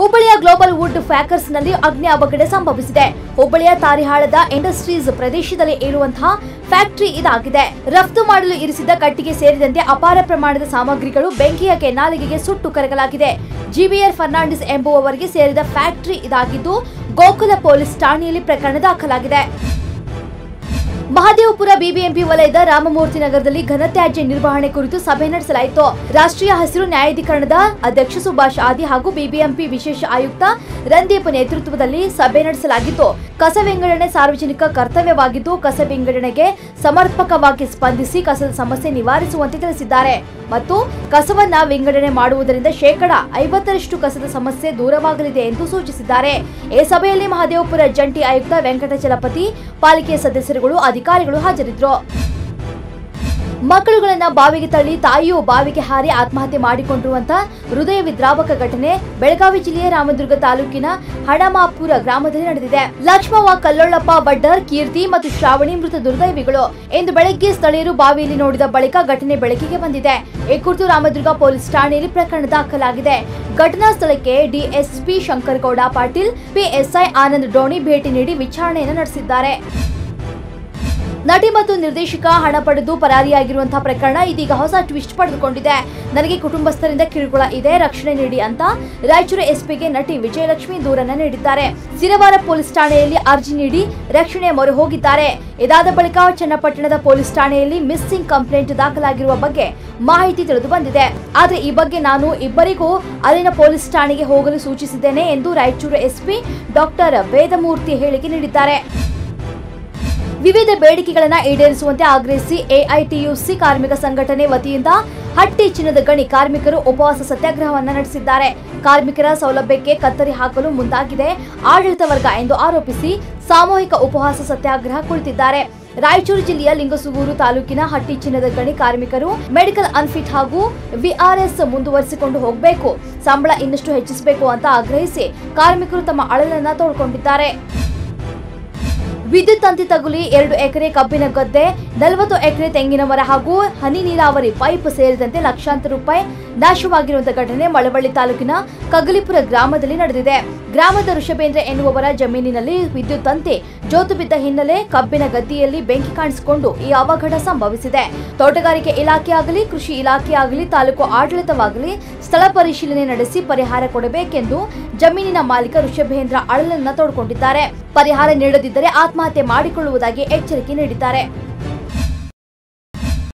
ಹುಬ್ಬಳ್ಳಿಯ global wood ಫ್ಯಾಕರ್ಸ್ನಲ್ಲಿ ಅಗ್ನಿ ಅವಘಡ ಸಂಭವಿಸಿದೆ. ಹುಬ್ಬಳ್ಳಿಯ ತಾರಿಹಾಳದ ಇಂಡಸ್ಟ್ರೀಸ್ ಪ್ರದೇಶದಲ್ಲಿ ಇರುವಂತಹ ಫ್ಯಾಕ್ಟರಿ ಇದಾಗಿದೆ. ರಫ್ತು ಮಾಡಲು ಇರಿಸಿದ್ದ ಕಟ್ಟಿಗೆ ಸೇರಿದಂತೆ ಅಪಾರ ಪ್ರಮಾಣದ ಸಾಮಗ್ರಿಗಳು ಬೆಂಕಿಯ ಕೆನ್ನಾಲಿಗೆಗೆ ಸುಟ್ಟು ಕರಗಲಾಗಿದೆ. ಜಿಬಿಆರ್ ಫರ್ನಾಂಡಿಸ್ ಎಂಬುವವರಿಗೆ ಸೇರಿದ ಫ್ಯಾಕ್ಟರಿ ಇದಾಗಿದ್ದು ಗೋಕುಲ ಪೊಲೀಸ್ ಠಾಣೆಯಲ್ಲಿ ಪ್ರಕರಣ ದಾಖಲಾಗಿದೆ. ಮಹದೇವಪುರ ಬಿಬಿಎಂಪಿ ವಲಯದ ರಾಮಮೂರ್ತಿ ನಗರದಲ್ಲಿ ಘನತ್ಯಾಜ್ಯ ನಿರ್ವಹಣೆ ಕುರಿತು ಸಭೆ ನಡೆಸಲಾಯಿತು. ರಾಷ್ಟ್ರೀಯ ಹಸಿರು ನ್ಯಾಯಾಧಿಕರಣದ ಅಧ್ಯಕ್ಷ ಸುಭಾಷ್ ಆದಿ ಹಾಗೂ ಬಿಬಿಎಂಪಿ ವಿಶೇಷ ಆಯುಕ್ತ ರಂದೀಪ್ ನೇತೃತ್ವದಲ್ಲಿ ಸಭೆ ನಡೆಸಲಾಗಿತ್ತು. ಕಸ ವಿಂಗಡಣೆ ಸಾರ್ವಜನಿಕ ಕರ್ತವ್ಯವಾಗಿದ್ದು, ಕಸ ವಿಂಗಡಣೆಗೆ ಸಮರ್ಪಕವಾಗಿ ಸ್ಪಂದಿಸಿ ಕಸದ ಸಮಸ್ಯೆ ನಿವಾರಿಸುವಂತೆ ತಿಳಿಸಿದ್ದಾರೆ. ಮತ್ತು ಕಸವನ್ನ ವಿಂಗಡಣೆ ಮಾಡುವುದರಿಂದ ಶೇಕಡ ಐವತ್ತರಷ್ಟು ಕಸದ ಸಮಸ್ಯೆ ದೂರವಾಗಲಿದೆ ಎಂದು ಸೂಚಿಸಿದ್ದಾರೆ. ಈ ಸಭೆಯಲ್ಲಿ ಮಹದೇವಪುರ ಜಂಟಿ ಆಯುಕ್ತ ವೆಂಕಟಚಲಪತಿ, ಪಾಲಿಕೆಯ ಸದಸ್ಯರುಗಳು ಅಧಿಕಾರಿಗಳು ಹಾಜರಿದ್ದರು ಮಕ್ಕಳುಗಳನ್ನ ಬಾವಿಗೆ ತಳ್ಳಿ ತಾಯಿಯು ಬಾವಿಗೆ ಹಾರಿ ಆತ್ಮಹತ್ಯೆ ಮಾಡಿಕೊಂಡಿರುವಂತ ಹೃದಯ ವಿದ್ರಾವಕ ಘಟನೆ ಬೆಳಗಾವಿ ಜಿಲ್ಲೆಯ ರಾಮದುರ್ಗ ತಾಲೂಕಿನ ಹಣಮಾಪುರ ಗ್ರಾಮದಲ್ಲಿ ನಡೆದಿದೆ. ಲಕ್ಷ್ಮವ ಕಲ್ಲೊಳ್ಳಪ್ಪ, ಬಡ್ಡರ್, ಕೀರ್ತಿ ಮತ್ತು ಶ್ರಾವಣಿ ಮೃತ ದುರ್ದೈವಿಗಳು ಎಂದು ಬೆಳಗ್ಗೆ ಸ್ಥಳೀಯರು ಬಾವಿಯಲ್ಲಿ ನೋಡಿದ ಬಳಿಕ ಘಟನೆ ಬೆಳಕಿಗೆ ಬಂದಿದೆ. ಈ ಕುರಿತು ರಾಮದುರ್ಗ ಪೊಲೀಸ್ ಠಾಣೆಯಲ್ಲಿ ಪ್ರಕರಣ ದಾಖಲಾಗಿದೆ. ಘಟನಾ ಸ್ಥಳಕ್ಕೆ ಡಿಎಸ್ಪಿ ಶಂಕರಗೌಡ ಪಾಟೀಲ್, ಪಿಎಸ್ಐ ಆನಂದ್ ಡೋಣಿ ಭೇಟಿ ನೀಡಿ ವಿಚಾರಣೆಯನ್ನು ನಡೆಸಿದ್ದಾರೆ. ನಟಿ ಮತ್ತು ನಿರ್ದೇಶಕ ಹಣ ಪಡೆದು ಪರಾರಿಯಾಗಿರುವಂತಹ ಪ್ರಕರಣ ಇದೀಗ ಹೊಸ ಟ್ವಿಸ್ಟ್ ಪಡೆದುಕೊಂಡಿದೆ. ನನಗೆ ಕುಟುಂಬಸ್ಥರಿಂದ ಕಿರುಕುಳ ಇದೆ, ರಕ್ಷಣೆ ನೀಡಿ ಅಂತ ರಾಯಚೂರು ಎಸ್ಪಿಗೆ ನಟಿ ವಿಜಯಲಕ್ಷ್ಮಿ ದೂರನ್ನ ನೀಡಿದ್ದಾರೆ. ಸಿರವಾರ ಪೊಲೀಸ್ ಠಾಣೆಯಲ್ಲಿ ಅರ್ಜಿ ನೀಡಿ ರಕ್ಷಣೆ ಮೊರೆ ಹೋಗಿದ್ದಾರೆ. ಇದಾದ ಬಳಿಕ ಚನ್ನಪಟ್ಟಣದ ಪೊಲೀಸ್ ಠಾಣೆಯಲ್ಲಿ ಮಿಸ್ಸಿಂಗ್ ಕಂಪ್ಲೇಂಟ್ ದಾಖಲಾಗಿರುವ ಬಗ್ಗೆ ಮಾಹಿತಿ ತಿಳಿದು ಬಂದಿದೆ. ಆದರೆ ಈ ಬಗ್ಗೆ ನಾನು ಇಬ್ಬರಿಗೂ ಅಲ್ಲಿನ ಪೊಲೀಸ್ ಠಾಣೆಗೆ ಹೋಗಲು ಸೂಚಿಸಿದ್ದೇನೆ ಎಂದು ರಾಯಚೂರು ಎಸ್ಪಿ ಡಾಕ್ಟರ್ ವೇದಮೂರ್ತಿ ಹೇಳಿಕೆ ನೀಡಿದ್ದಾರೆ. ವಿವಿಧ ಬೇಡಿಕೆಗಳನ್ನು ಈಡೇರಿಸುವಂತೆ ಆಗ್ರಹಿಸಿ ಎಐಟಿಯುಸಿ ಕಾರ್ಮಿಕ ಸಂಘಟನೆ ವತಿಯಿಂದ ಹಟ್ಟಿ ಚಿನ್ನದ ಗಣಿ ಕಾರ್ಮಿಕರು ಉಪವಾಸ ಸತ್ಯಾಗ್ರಹವನ್ನು ನಡೆಸಿದ್ದಾರೆ. ಕಾರ್ಮಿಕರ ಸೌಲಭ್ಯಕ್ಕೆ ಕತ್ತರಿ ಹಾಕಲು ಮುಂದಾಗಿದೆ. ಆಡಳಿತ ವರ್ಗ ಎಂದು ಆರೋಪಿಸಿ ಸಾಮೂಹಿಕ ಉಪವಾಸ ಸತ್ಯಾಗ್ರಹ ಕುಳಿತಿದ್ದಾರೆ. ರಾಯಚೂರು ಜಿಲ್ಲೆಯ ಲಿಂಗಸುಗೂರು ತಾಲೂಕಿನ ಹಟ್ಟಿ ಚಿನ್ನದ ಗಣಿ ಕಾರ್ಮಿಕರು ಮೆಡಿಕಲ್ ಅನ್ಫಿಟ್ ಹಾಗೂ ವಿಆರ್ಎಸ್ ಮುಂದುವರಿಸಿಕೊಂಡು ಹೋಗಬೇಕು. ಸಂಬಳ ಇನ್ನಷ್ಟು ಹೆಚ್ಚಿಸಬೇಕು ಅಂತ ಆಗ್ರಹಿಸಿ ಕಾರ್ಮಿಕರು ತಮ್ಮ ಅಳಲನ್ನ ತೋಡ್ಕೊಂಡಿದ್ದಾರೆ. ವಿದ್ಯುತ್ ತಂತಿ ತಗುಲಿ ಎರಡು ಎಕರೆ ಕಬ್ಬಿನ ಗದ್ದೆ, ನಲವತ್ತು ಎಕರೆ ತೆಂಗಿನ ಮರ ಹಾಗೂ ಹನಿ ನೀರಾವರಿ ಪೈಪ್ ಸೇರಿದಂತೆ ಲಕ್ಷಾಂತರ ರೂಪಾಯಿ ನಾಶವಾಗಿರುವಂತಹ ಘಟನೆ ಮಳವಳ್ಳಿ ತಾಲೂಕಿನ ಕಗಲಿಪುರ ಗ್ರಾಮದಲ್ಲಿ ನಡೆದಿದೆ. ಗ್ರಾಮದ ಋಷಭೇಂದ್ರ ಎನ್ನುವವರ ಜಮೀನಿನಲ್ಲಿ ವಿದ್ಯುತ್ ತಂತಿ ಜೋತು ಬಿದ್ದ ಹಿನ್ನೆಲೆ ಕಬ್ಬಿನ ಗದ್ದೆಯಲ್ಲಿ ಬೆಂಕಿ ಕಾಣಿಸಿಕೊಂಡು ಈ ಅವಘಡ ಸಂಭವಿಸಿದೆ. ತೋಟಗಾರಿಕೆ ಇಲಾಖೆಯಾಗಲಿ ಕೃಷಿ ಇಲಾಖೆಯಾಗಲಿ ತಾಲೂಕು ಆಡಳಿತವಾಗಲಿ ಸ್ಥಳ ಪರಿಶೀಲನೆ ನಡೆಸಿ ಪರಿಹಾರ ಕೊಡಬೇಕೆಂದು ಜಮೀನಿನ ಮಾಲೀಕ ಋಷಭೇಂದ್ರ ಅಳಲನ್ನ ತೋಡಿಕೊಂಡಿದ್ದಾರೆ. ಪರಿಹಾರ ನೀಡದಿದ್ದರೆ ಆತ್ಮಹತ್ಯೆ ಮಾಡಿಕೊಳ್ಳುವುದಾಗಿ ಎಚ್ಚರಿಕೆ ನೀಡಿದ್ದಾರೆ.